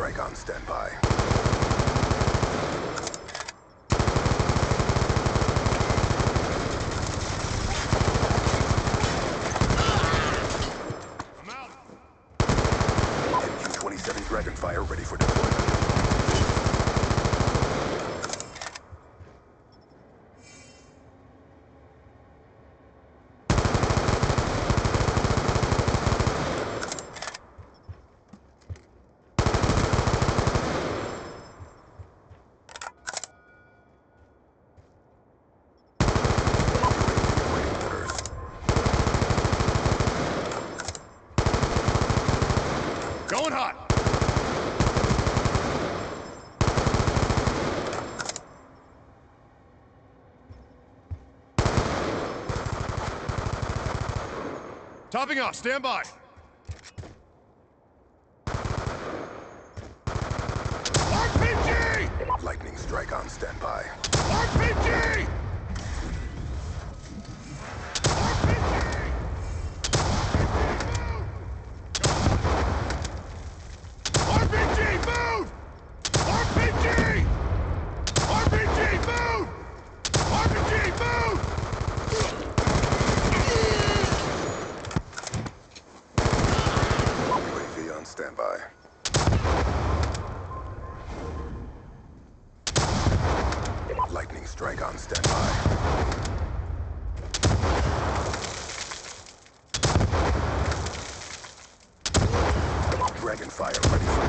on standby. I'm out. MQ-27 Dragonfire ready for deployment. Going hot. Topping off. Stand by. Standby. Lightning strike on standby. Dragonfire